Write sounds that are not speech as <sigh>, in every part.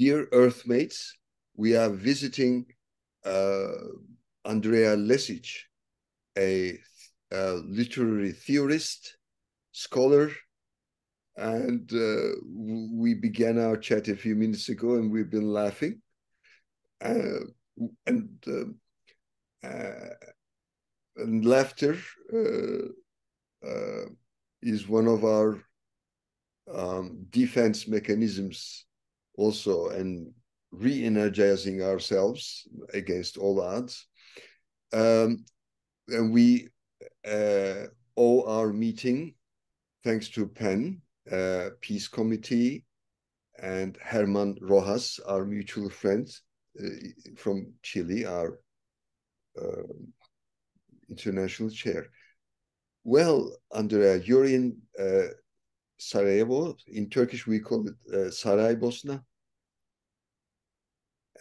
Dear Earthmates, we are visiting uh, Andrea Lešić, a, a, literary theorist, scholar, and uh, we began our chat a few minutes ago, and we've been laughing. Uh, and uh, uh, and laughter uh, is one of our um, defense mechanisms also and re-energizing ourselves against all odds. Um, and we uh, owe our meeting thanks to PEN uh, peace committee and Germán Rojas our mutual friend uh, from chile our uh, international chair. Well andrea you're in uh, Sarajevo. In Turkish, we call it uh, Saraybosna.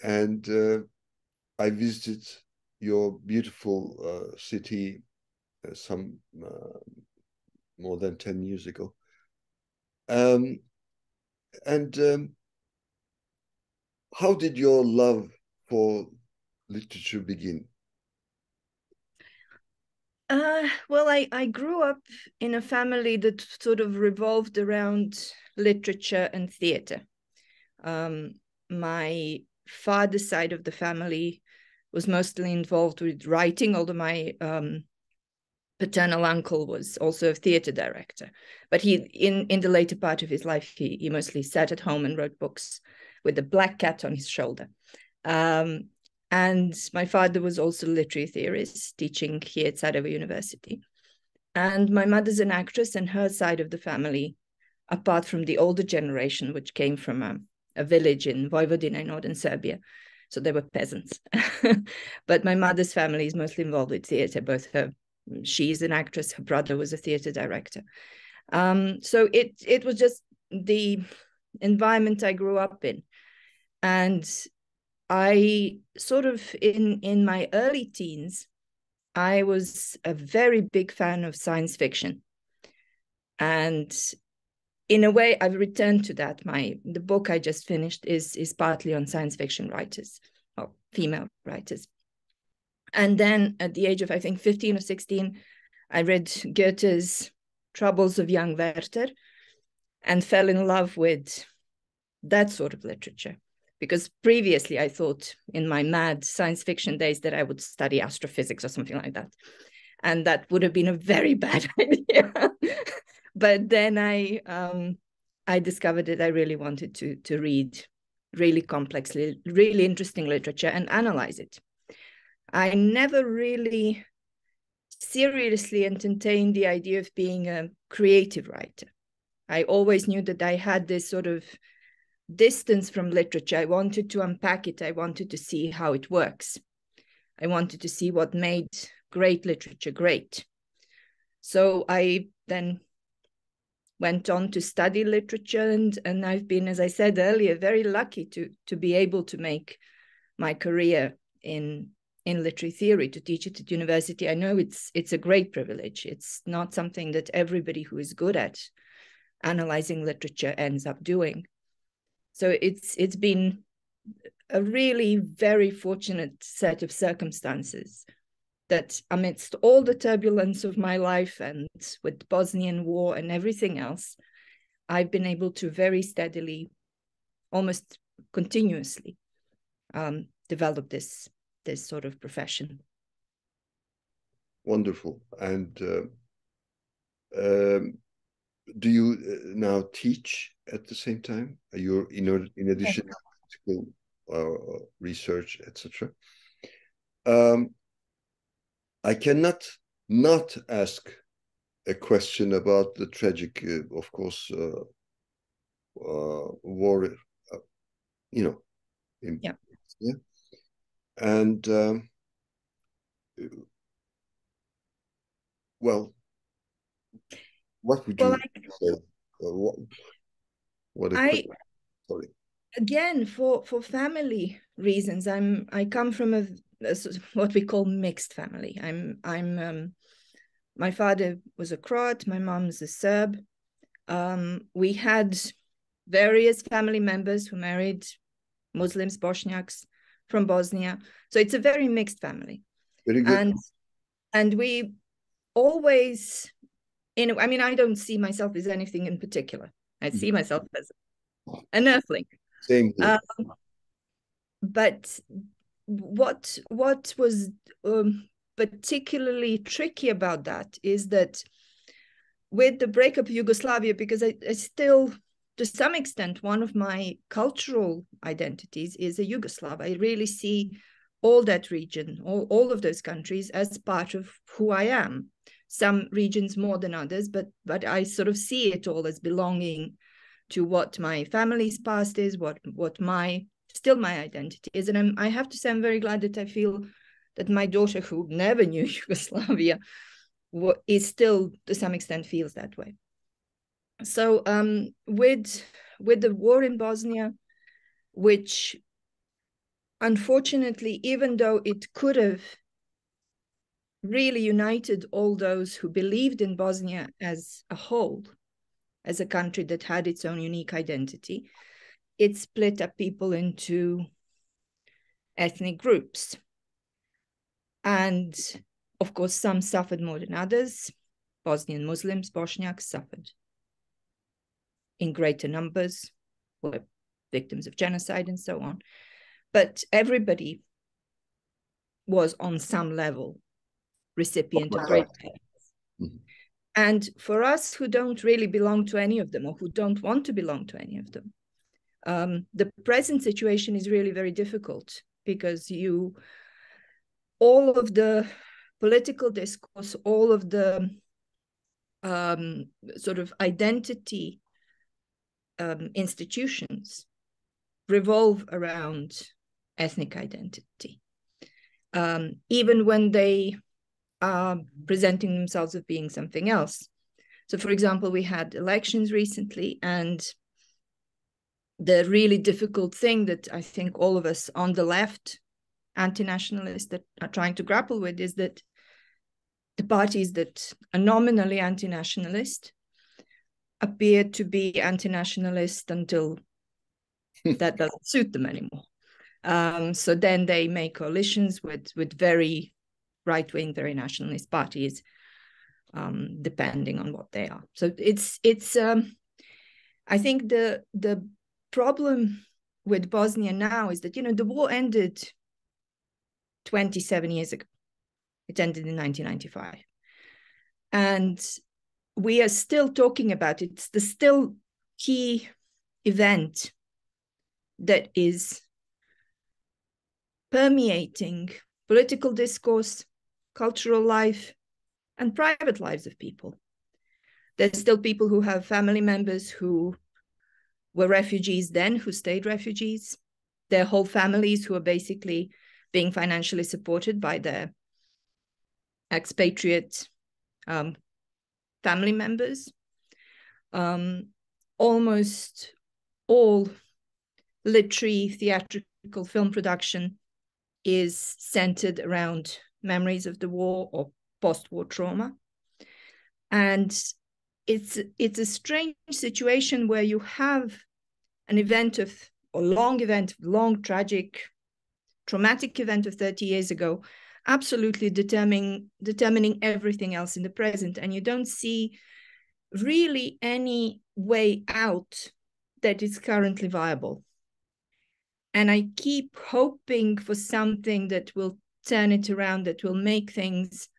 And uh, I visited your beautiful uh, city uh, some uh, more than 10 years ago. Um, and um, how did your love for literature begin? Uh, well, I, I grew up in a family that sort of revolved around literature and theater. Um, my father's side of the family was mostly involved with writing, although my um, paternal uncle was also a theater director. But he, in, in the later part of his life, he, he mostly sat at home and wrote books with a black cat on his shoulder. Um, and my father was also a literary theorist, teaching here at Sarajevo University. And my mother's an actress, and her side of the family, apart from the older generation, which came from a, a village in Vojvodina in northern Serbia, so they were peasants. <laughs> but my mother's family is mostly involved with theater. Both her, she's an actress, her brother was a theater director. Um, so it it was just the environment I grew up in, and I sort of in in my early teens, I was a very big fan of science fiction. And in a way, I've returned to that. My the book I just finished is is partly on science fiction writers or female writers. And then at the age of I think 15 or 16, I read Goethe's Troubles of Young Werther and fell in love with that sort of literature because previously I thought in my mad science fiction days that I would study astrophysics or something like that. And that would have been a very <laughs> bad idea. <laughs> but then I um, I discovered that I really wanted to to read really complex, really interesting literature and analyze it. I never really seriously entertained the idea of being a creative writer. I always knew that I had this sort of distance from literature. I wanted to unpack it. I wanted to see how it works. I wanted to see what made great literature great. So I then went on to study literature and, and I've been, as I said earlier, very lucky to, to be able to make my career in in literary theory to teach it at university. I know it's it's a great privilege. It's not something that everybody who is good at analyzing literature ends up doing. So it's it's been a really very fortunate set of circumstances that amidst all the turbulence of my life and with the Bosnian war and everything else, I've been able to very steadily, almost continuously, um, develop this this sort of profession. Wonderful, and uh, um, do you uh, now teach at the same time? Are you in, in addition to school uh, research, etc.? Um, I cannot not ask a question about the tragic, uh, of course, uh, uh war. Uh, you know, in, yeah, yeah, and um, well what would well, you say? Uh, what, what I, sorry. Again, for for family reasons, I'm I come from a, a what we call mixed family. I'm I'm um, my father was a Croat, my mom's a Serb. Um, we had various family members who married Muslims, Bosniaks from Bosnia. So it's a very mixed family. Very good. And and we always in I mean, I don't see myself as anything in particular. I see myself as an earthling. Same. Um, but what what was um, particularly tricky about that is that with the breakup of Yugoslavia, because I, I still, to some extent, one of my cultural identities is a Yugoslav. I really see all that region, all, all of those countries as part of who I am. Some regions more than others, but but I sort of see it all as belonging to what my family's past is, what what my still my identity is. And I'm, I have to say, I'm very glad that I feel that my daughter, who never <laughs> knew Yugoslavia, is still to some extent feels that way. So um, with with the war in Bosnia, which unfortunately, even though it could have really united all those who believed in Bosnia as a whole, as a country that had its own unique identity, it split up people into ethnic groups. And of course, some suffered more than others. Bosnian Muslims, Bosniaks suffered in greater numbers, were victims of genocide and so on. But everybody was on some level recipient of great pain. Mm-hmm. And for us who don't really belong to any of them or who don't want to belong to any of them, um, the present situation is really very difficult because you all of the political discourse, all of the um, sort of identity um, institutions revolve around ethnic identity. Um, even when they are presenting themselves as being something else. So, for example, we had elections recently, and the really difficult thing that I think all of us on the left, anti nationalists, that are trying to grapple with is that the parties that are nominally anti-nationalist appear to be anti-nationalist until <laughs> that doesn't suit them anymore. Um, so then they make coalitions with with very right-wing, very nationalist parties, um, depending on what they are. So it's it's um, I think the the problem with Bosnia now is that you know the war ended 27 years ago it ended in 1995. And we are still talking about it. It's the still key event that is permeating political discourse, cultural life, and private lives of people. There's still people who have family members who were refugees then, who stayed refugees. Their whole families who are basically being financially supported by their expatriate um, family members. Um, almost all literary, theatrical film production is centered around memories of the war or post-war trauma. And it's it's a strange situation where you have an event of a long event, long tragic, traumatic event of 30 years ago absolutely determining determining everything else in the present and you don't see really any way out that is currently viable and i keep hoping for something that will turn it around that will make things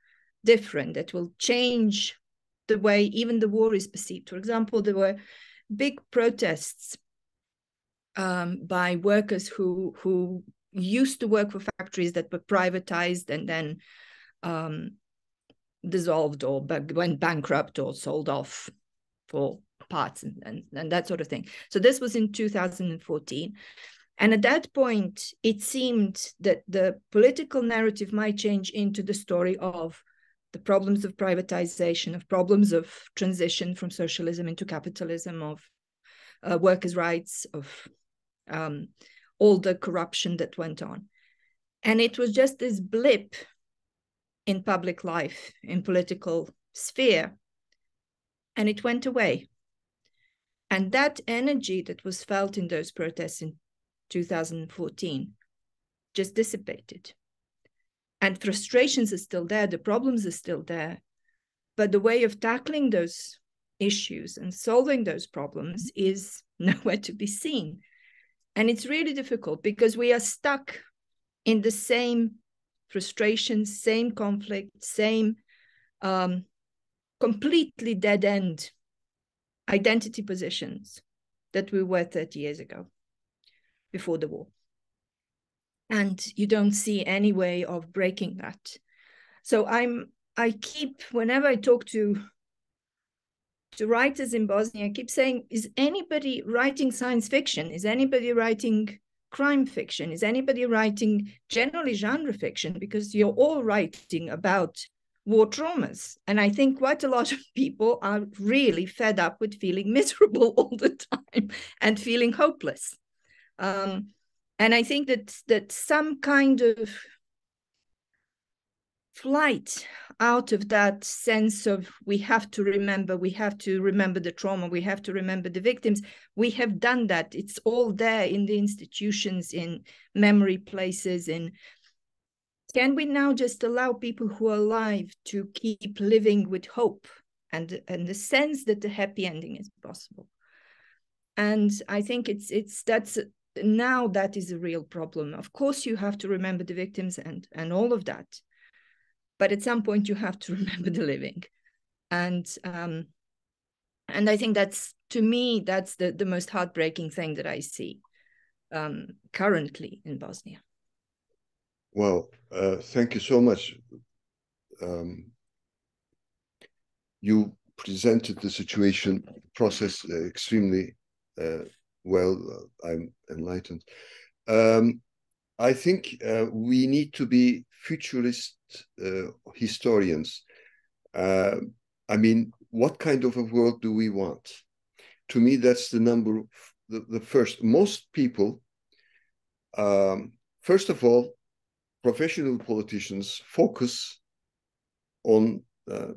different that will change the way even the war is perceived for example there were big protests um, by workers who who used to work for factories that were privatized and then um, dissolved or went bankrupt or sold off for parts and, and, and that sort of thing. So this was in 2014. And at that point, it seemed that the political narrative might change into the story of the problems of privatization, of problems of transition from socialism into capitalism, of uh, workers' rights, of um, all the corruption that went on. And it was just this blip in public life, in political sphere, and it went away. And that energy that was felt in those protests in 2014 just dissipated. And frustrations are still there, the problems are still there. But the way of tackling those issues and solving those problems is <laughs> nowhere to be seen. And it's really difficult because we are stuck in the same frustrations, same conflict, same um, completely dead end identity positions that we were 30 years ago before the war. And you don't see any way of breaking that. So I'm I keep whenever I talk to to writers in Bosnia, I keep saying, is anybody writing science fiction? Is anybody writing crime fiction? Is anybody writing generally genre fiction? Because you're all writing about war traumas. And I think quite a lot of <laughs> people are really fed up with feeling miserable <laughs> all the time and feeling hopeless. Um, and I think that that some kind of flight out of that sense of we have to remember we have to remember the trauma we have to remember the victims we have done that. It's all there in the institutions in memory places in can we now just allow people who are alive to keep living with hope and and the sense that the happy ending is possible? And i think it's it's that's now that is a real problem. Of course you have to remember the victims and and all of that but at some point you have to <laughs> remember the living. And um and i think that's to me that's the the most heartbreaking thing that i see um currently in bosnia. Well uh, thank you so much. Um, you presented the situation process uh, extremely uh, well uh, i'm enlightened um, i think uh, we need to be futurist uh, historians. Uh, I mean, what kind of a world do we want? To me, that's the number, the, the first. Most people, um, first of all, professional politicians focus on uh,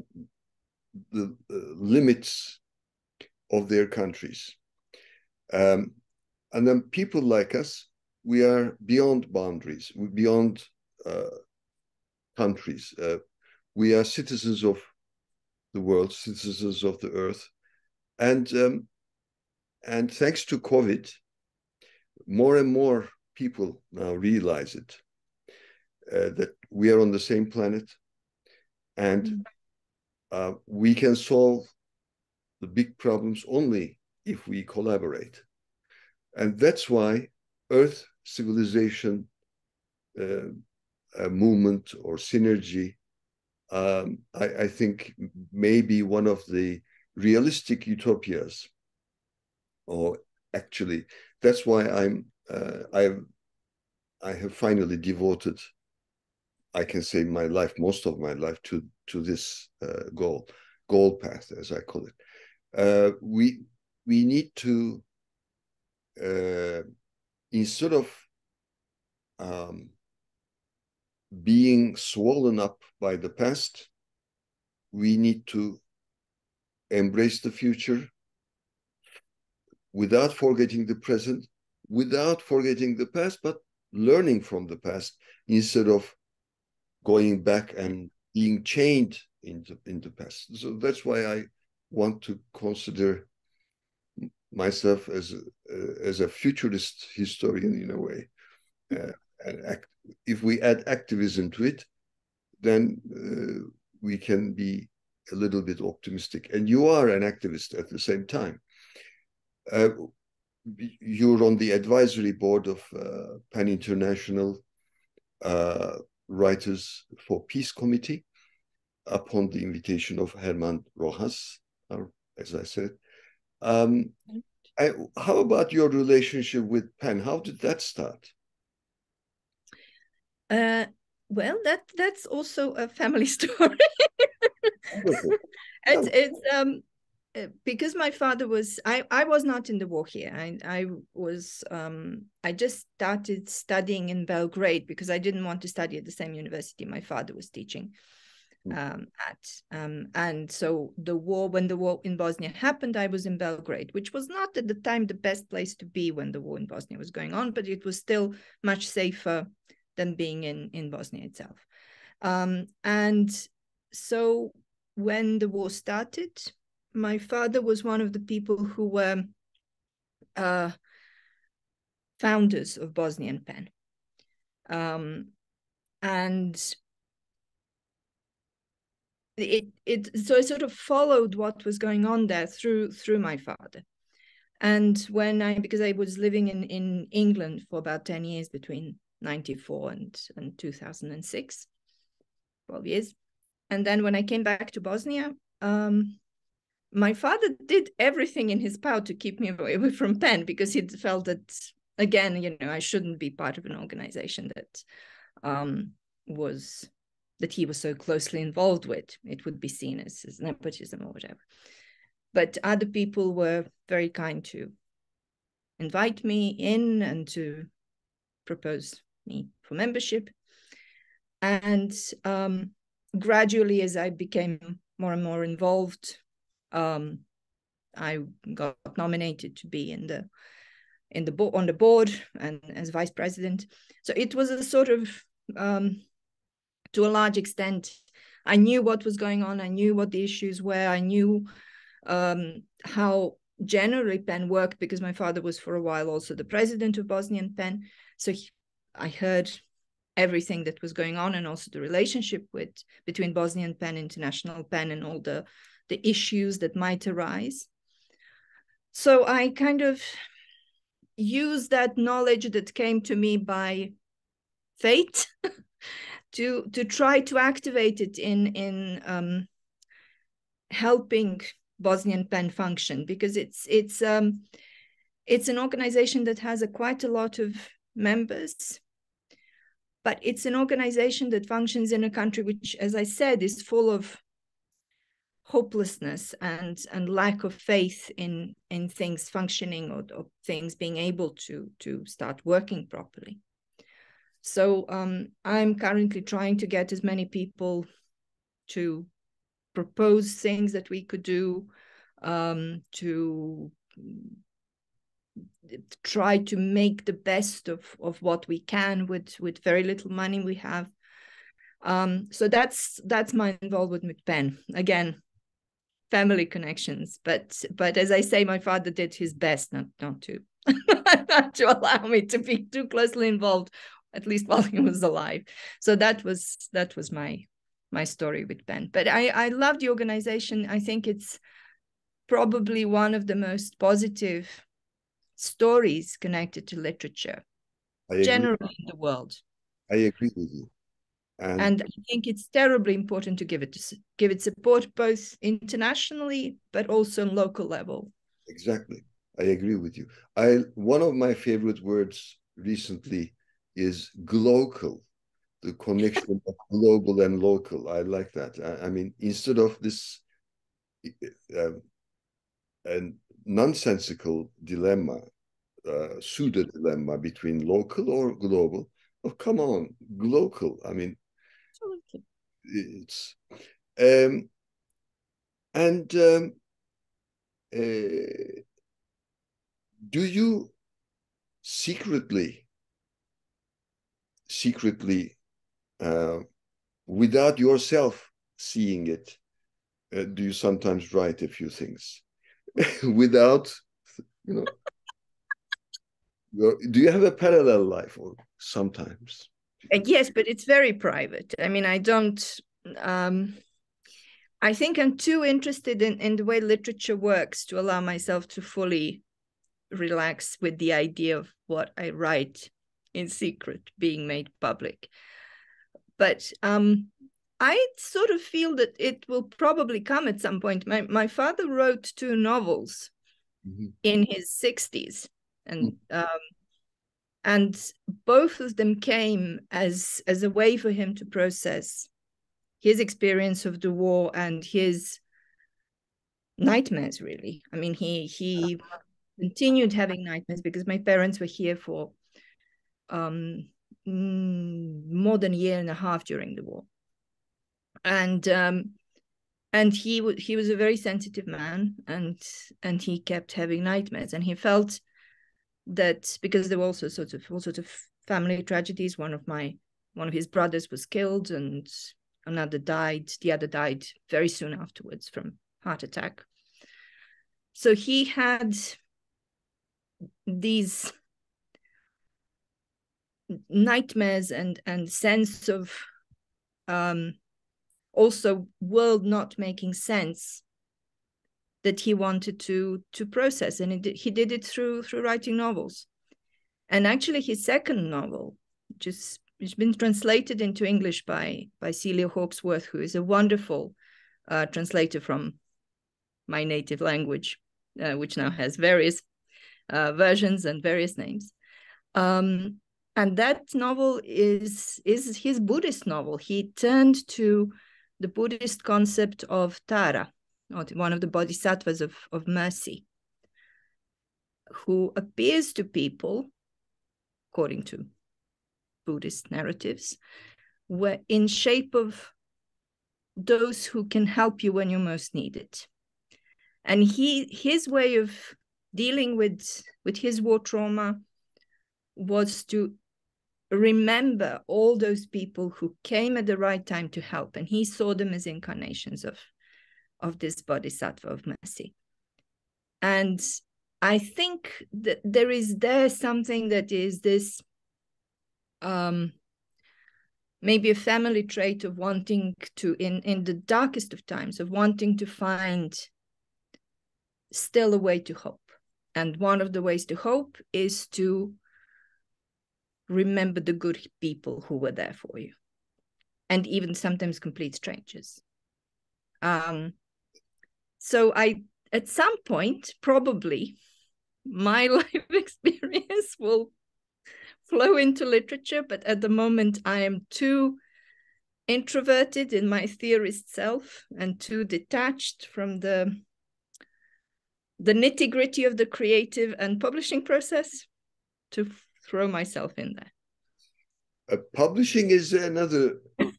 the limits of their countries. Um, and then people like us, we are beyond boundaries, beyond uh, countries. Uh, we are citizens of the world, citizens of the earth, and um, and thanks to COVID, more and more people now realize it uh, that we are on the same planet, and mm. uh, we can solve the big problems only if we collaborate, and that's why Earth civilization uh, a movement or synergy, um, I, I, think maybe one of the realistic utopias. Or actually, that's why I'm uh, I've I have finally devoted, I can say my life, most of my life to to this uh, goal, goal path as I call it. Uh, we we need to uh, instead of um, being swollen up by the past, we need to embrace the future without forgetting the present, without forgetting the past, but learning from the past instead of going back and being chained into in the past. So that's why I want to consider myself as a, uh, as a futurist historian in a way. Uh, and act, if we add activism to it, then uh, we can be a little bit optimistic. And you are an activist at the same time. Uh, you're on the advisory board of uh, PEN International uh, Writers for Peace Committee upon the invitation of Germán Rojas, or, as I said. Um, I, how about your relationship with PEN? How did that start? Uh, well, that that's also a family <laughs> story. it's it's um uh, because my father was I I was not in the war here. I I was um I just started studying in Belgrade because I didn't want to study at the same university my father was teaching. Hmm. um, at. Um, and so the war, when the war in Bosnia happened, I was in Belgrade, which was not at the time the best place to be when the war in Bosnia was going on, but it was still much safer than being in, in Bosnia itself. Um, and so when the war started, my father was one of the people who were uh, founders of Bosnian PEN. Um, and it it so I sort of followed what was going on there through through my father. And when I because I was living in in England for about 10 years between 94 and, and 2006, 12 years. And then when I came back to Bosnia, um, my father did everything in his power to keep me <laughs> away from PEN because he felt that again, you know, I shouldn't be part of an organization that um, was that he was so closely involved with. It would be seen as, as nepotism or whatever. But other people were very kind to invite me in and to propose me for membership. And um, gradually, as I became more and more involved, um, I got nominated to be in the in the bo- on the board and as vice president. So it was a sort of um, to a large extent, I knew what was going on. I knew what the issues were. I knew um, how generally PEN worked because my father was for a while also the president of Bosnian PEN. So he, I heard everything that was going on and also the relationship with between Bosnian PEN, international PEN, and all the the issues that might arise. So I kind of used that knowledge that came to me by fate <laughs> to to try to activate it in in um, helping Bosnian PEN function because it's it's um, it's an organization that has a quite a lot of members but it's an organization that functions in a country which as i said is full of hopelessness and and lack of faith in in things functioning or, or things being able to to start working properly so um, i'm currently trying to get as many people to propose things that we could do um, to try to make the best of of what we can with with very little money we have. Um, so that's that's my involvement with PEN again family connections but but as i say my father did his best not not to <laughs> not to allow me to be too closely involved at least <laughs> while he was alive so that was that was my my story with PEN. but i i love the organization i think it's probably one of the most positive stories connected to literature generally in the world. I agree with you. And, and, I think it's terribly important to give it to, give it support both internationally but also on local level. Exactly. I agree with you. I one of my favorite words recently is global, the connection of global and local. I like that. I, I mean, instead of this uh, and nonsensical dilemma, uh, pseudo dilemma between local or global. Oh, come on, local. I mean, it's um, and um, uh, do you secretly, secretly, uh, without yourself seeing it, uh, do you sometimes write a few things? <laughs> without you know do you have a parallel life or sometimes? Uh, yes but it's very private. I mean i don't um i think i'm too interested in in the way literature works to allow myself to fully relax with the idea of what i write in secret being made public but um I sort of feel that it will probably come at some point. My my father wrote two novels mm-hmm. in his sixties, and mm-hmm. um, and both of them came as as a way for him to process his experience of the war and his nightmares. Really, I mean, he he continued having nightmares because my parents were here for um, more than a year and a half during the war and um, and he w- he was a very sensitive man, and and he kept having nightmares, and he felt that because there were also sorts of all sorts of family tragedies. One of my one of his brothers was killed, and another died. The other died very soon afterwards from heart attack. So he had these nightmares and and sense of um also world not making sense that he wanted to to process. And it, he did it through through writing novels. And actually his second novel which is has been translated into english by by celia hawkesworth who is a wonderful uh, translator from my native language uh, which now has various uh, versions and various names. Um, and that novel is is his buddhist novel. He turned to the buddhist concept of tara one of the bodhisattvas of, of mercy who appears to people according to buddhist narratives were in shape of those who can help you when you most need it and he his way of dealing with with his war trauma was to remember all those people who came at the right time to help and he saw them as incarnations of of this bodhisattva of mercy. And i think that there is there something that is this um maybe a family trait of wanting to in in the darkest of times of wanting to find still a way to hope. And one of the ways to hope is to remember the good people who were there for you. And even sometimes complete strangers. Um so i at some point probably my <laughs> life experience will flow into literature but at the moment i am too introverted in my theorist self and too detached from the the nitty gritty of the creative and publishing process to throw myself in there. Uh, publishing is another. <laughs> you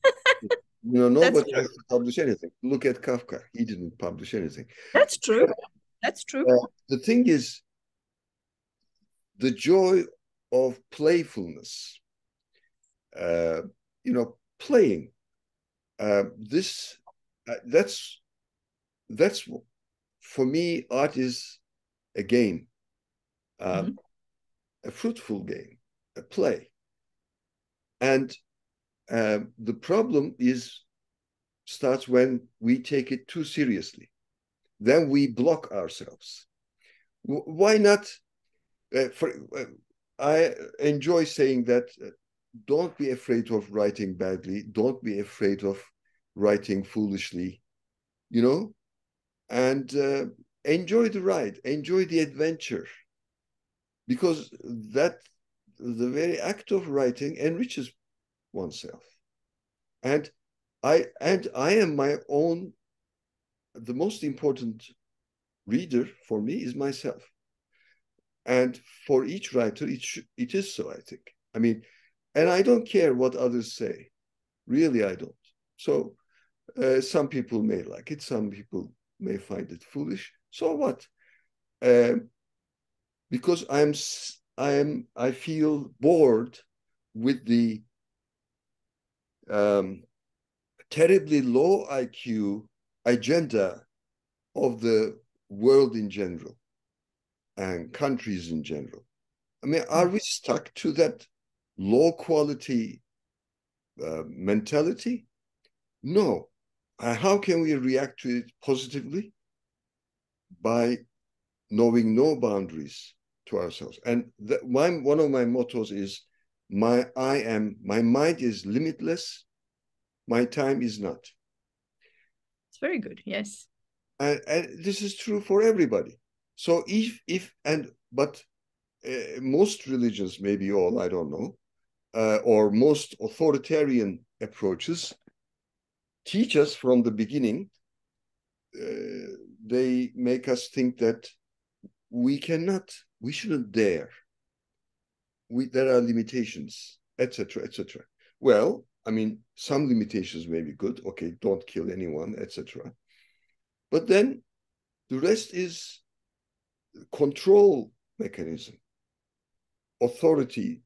know, nobody has to publish anything. Look at Kafka; he didn't publish anything. That's true. That's true. Uh, the thing is, the joy of playfulness. Uh, you know, playing. Uh, this uh, that's that's for me. Art is a game. Um, mm -hmm a fruitful game, a play. And uh, the problem is starts when we take it too seriously. Then we block ourselves. W- why not? Uh, for, uh, I enjoy saying that uh, don't be afraid of writing badly. Don't be afraid of writing foolishly, you know, and uh, enjoy the ride, enjoy the adventure because that the very act of writing enriches oneself. And i and i am my own the most important reader for me is myself. And for each writer it, it is so i think. I mean and i don't care what others say. Really i don't. So uh, some people may like it some people may find it foolish. So what? Uh, because I'm I am I feel bored with the um, terribly low IQ agenda of the world in general and countries in general. I mean, are we stuck to that low quality uh, mentality? No. Uh, how can we react to it positively? By knowing no boundaries to ourselves. And the, my, one of my mottos is my I am, my mind is limitless, my time is not. It's very good, yes. And, and this is true for everybody. So if, if, and, but uh, most religions, maybe all, I don't know, uh, or most authoritarian approaches teach us from the beginning, uh, they make us think that we cannot, we shouldn't dare. We, there are limitations, etc., etc. Well, I mean, some limitations may be good. Okay, don't kill anyone, etc. But then the rest is control mechanism, authority,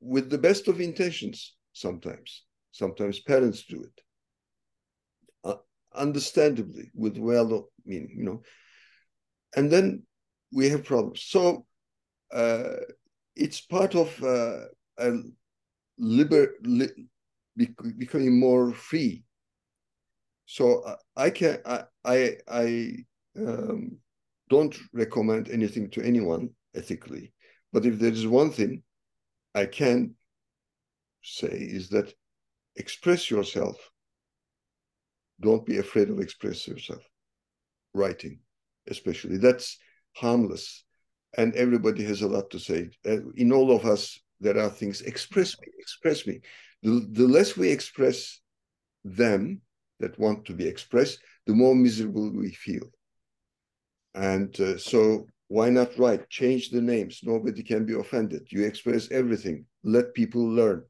with the best of intentions. Sometimes, sometimes parents do it, uh, understandably, with well meaning, you know. And then we have problems. So uh, it's part of uh, a liber li, becoming more free. So uh, I can I I, I um, don't recommend anything to anyone ethically, but if there is one thing I can say is that express yourself. Don't be afraid of express yourself. Writing, especially that's harmless, and everybody has a lot to say. Uh, in all of us, there are things. Express me, express me. The, the less we express them that want to be expressed, the more miserable we feel. And uh, so, why not write? Change the names. Nobody can be offended. You express everything. Let people learn.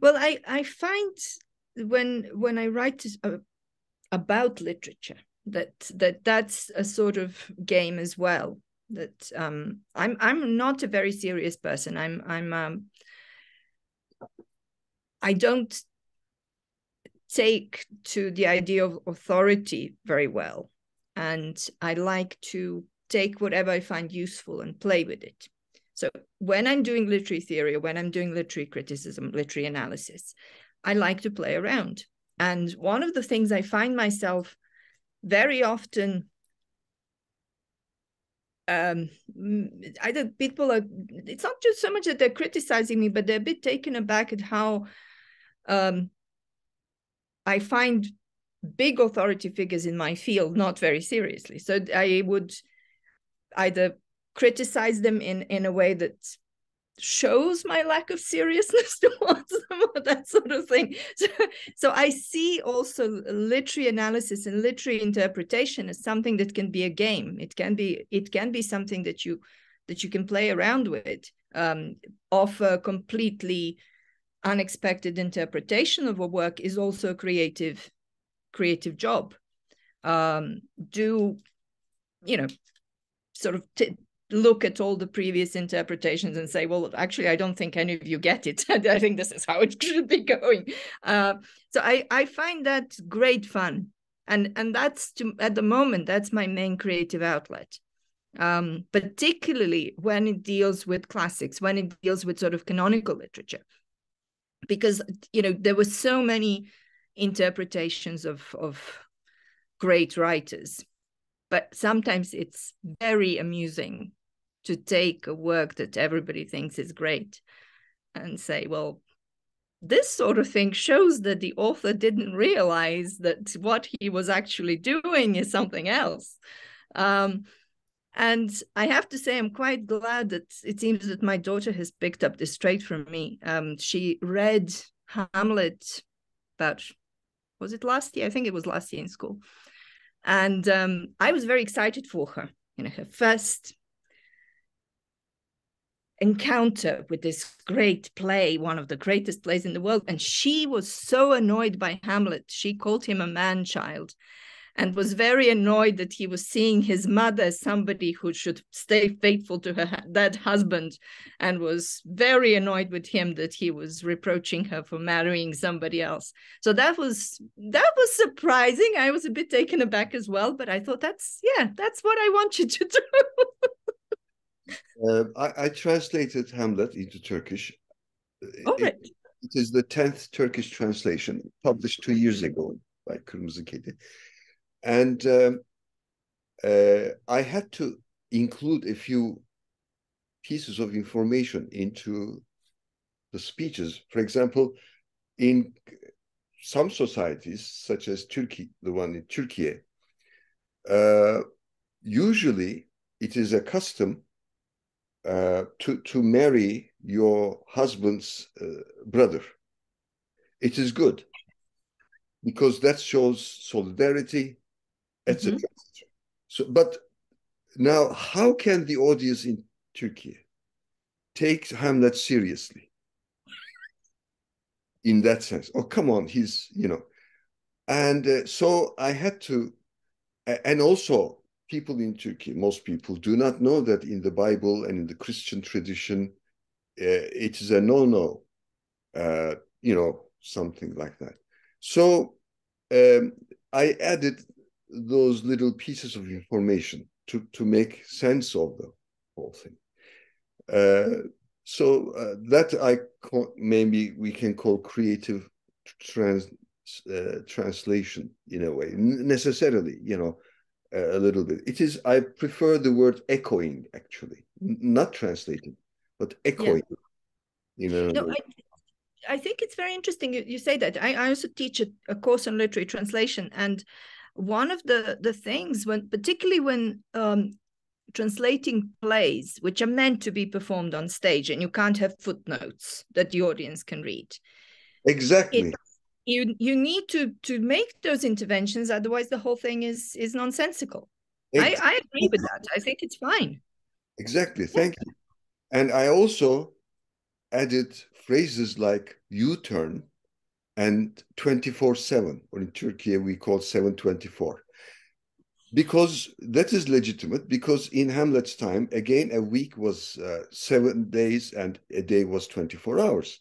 Well, I I find when when I write uh, about literature that that that's a sort of game as well that um, I'm I'm not a very serious person. I'm I'm um, I don't take to the idea of authority very well, and I like to take whatever I find useful and play with it. So when I'm doing literary theory or when I'm doing literary criticism, literary analysis, I like to play around. And one of the things I find myself very often um either people are it's not just so much that they're criticizing me but they're a bit taken aback at how um i find big authority figures in my field not very seriously. So i would either criticize them in in a way that shows my lack of seriousness <laughs> towards them or that sort of thing. So, so i see also literary analysis and literary interpretation as something that can be a game. It can be it can be something that you that you can play around with um, offer completely unexpected interpretation of a work is also a creative creative job. Um, do you know sort of t- look at all the previous interpretations and say, well, actually, I don't think any of you get it. <laughs> I think this is how it <laughs> should be going. Uh, so I, I find that great fun. And, and that's to, at the moment, that's my main creative outlet. Um, particularly when it deals with classics, when it deals with sort of canonical literature. Because, you know, there were so many interpretations of, of great writers but sometimes it's very amusing to take a work that everybody thinks is great and say, well, this sort of thing shows that the author didn't realize that what he was actually doing is something else. Um, and I have to say, I'm quite glad that it seems that my daughter has picked up this trait from me. Um, she read Hamlet about, was it last year? I think it was last year in school. And um, I was very excited for her. You know, her first encounter with this great play, one of the greatest plays in the world. And she was so annoyed by Hamlet. She called him a man child and was very annoyed that he was seeing his mother as somebody who should stay faithful to her that husband and was very annoyed with him that he was reproaching her for marrying somebody else so that was that was surprising i was a bit taken aback as well but i thought that's yeah that's what i want you to do <laughs> Uh, I, I, translated Hamlet into Turkish. Oh, right. It, it is the 10th Turkish translation, published two years ago by Kırmızı Kedi. And um, uh, I had to include a few pieces of information into the speeches. For example, in some societies, such as Turkey, the one in Turkey, uh, usually it is a custom uh, to to marry your husband's uh, brother. It is good because that shows solidarity, etc. Mm-hmm. So, but now, how can the audience in Turkey take Hamlet seriously? in that sense. Oh, come on, he's you know, and uh, so I had to, and also people in Turkey, most people do not know that in the Bible and in the Christian tradition, uh, it is a no-no, uh, you know, something like that. So um, I added those little pieces of information to to make sense of the whole thing. Uh, so uh, that I maybe we can call creative trans uh, translation in a way necessarily you know a little bit. It is i prefer the word echoing actually. Not translating but echoing yeah. you know. No, I, I think it's very interesting you, you say that. I, I also teach a, a course on literary translation and one of the the things when particularly when um, translating plays which are meant to be performed on stage and you can't have footnotes that the audience can read exactly. it, you you need to to make those interventions otherwise the whole thing is is nonsensical. Exactly. I, I agree with that. I think it's fine. Exactly. Thank you. And i also added phrases like u-turn and 24 7 or in turkey we call 724 because that is legitimate because in hamlet's time again a week was uh, seven days and a day was 24 hours.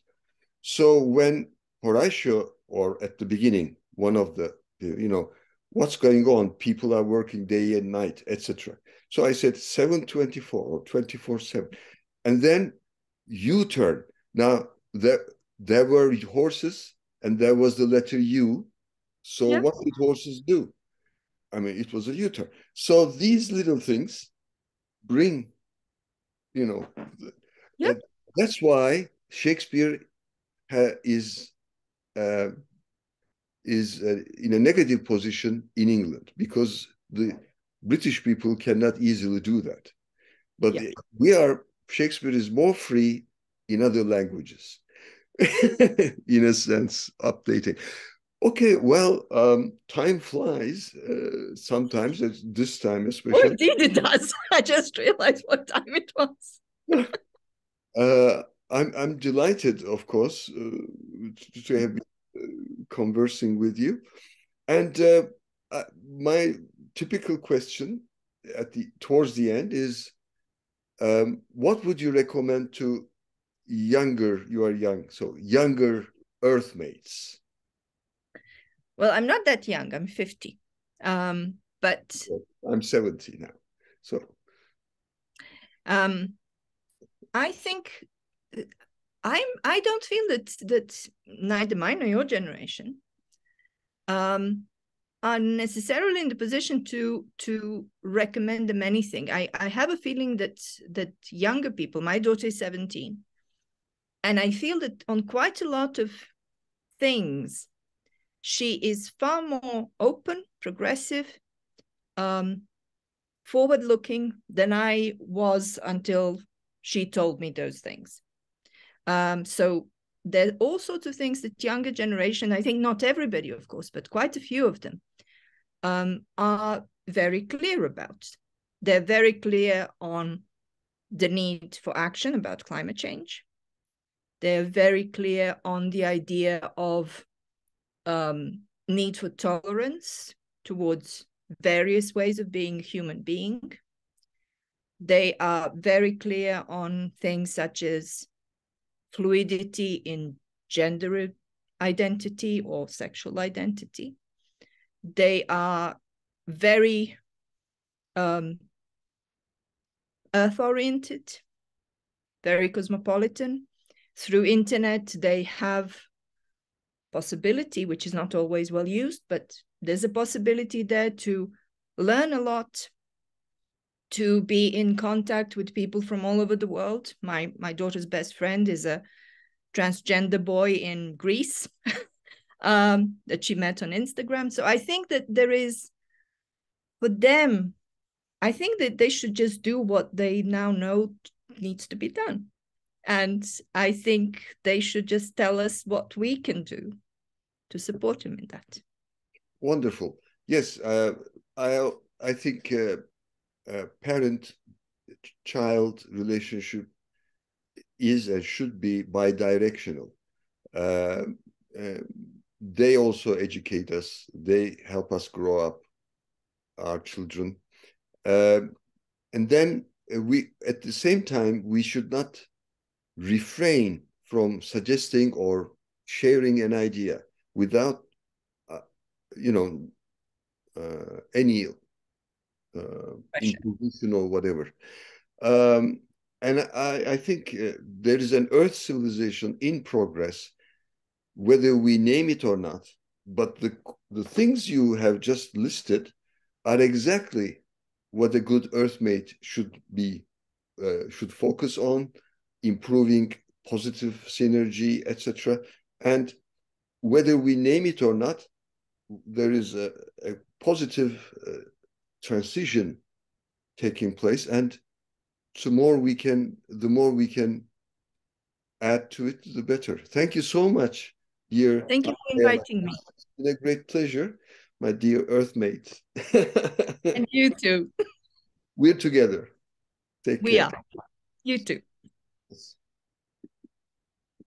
So when horatio or at the beginning one of the you know what's going on? People are working day and night etc so i said 724 or 24 7 and then u-turn. Now there there were horses and there was the letter u. So what did horses do? I mean, it was a U-turn. So these little things bring, you know, that's why Shakespeare is uh, is uh, in a negative position in England because the British people cannot easily do that. But yep. we are Shakespeare is more free in other languages, <laughs> in a sense, updating. Okay, well, um, time flies. Uh, sometimes, this time especially. Oh, indeed, it does. <laughs> I just realized what time it was. <laughs> uh, I'm I'm delighted, of course, uh, to have been uh, conversing with you. And uh, uh, my typical question at the towards the end is, um, what would you recommend to younger? You are young, so younger Earthmates well, I'm not that young. I'm 50. Um, but I'm 70 now. So um, I think I'm I don't feel that that neither mine nor your generation um, are necessarily in the position to to recommend them anything. I, I have a feeling that that younger people, my daughter is 17, and I feel that on quite a lot of things she is far more open, progressive, um, forward looking than I was until she told me those things. Um, so there are all sorts of things that younger generation, I think not everybody, of course, but quite a few of them um, are very clear about. They're very clear on the need for action about climate change. They're very clear on the idea of um, need for tolerance towards various ways of being a human being. They are very clear on things such as fluidity in gender identity or sexual identity. They are very um, earth oriented, very cosmopolitan. Through internet, they have possibility, which is not always well used, but there's a possibility there to learn a lot, to be in contact with people from all over the world. My my daughter's best friend is a transgender boy in Greece <laughs> um, that she met on Instagram. So I think that there is for them, I think that they should just do what they now know needs to be done. And I think they should just tell us what we can do to support him in that. Wonderful. Yes, uh, I I think uh, uh, parent-child relationship is and should be bidirectional. Uh, uh, they also educate us. They help us grow up our children. Uh, and then we, at the same time, we should not refrain from suggesting or sharing an idea without, uh, you know, uh, any uh, or whatever. Um, and I, I think uh, there is an Earth civilization in progress, whether we name it or not. But the the things you have just listed are exactly what a good Earthmate should be uh, should focus on, improving positive synergy, etc. And whether we name it or not, there is a, a positive uh, transition taking place, and the more we can, the more we can add to it, the better. Thank you so much, dear. Thank you for inviting me. It's been a great pleasure, my dear Earthmate. <laughs> and you too. We're together. Take we care. are. You too. Yes.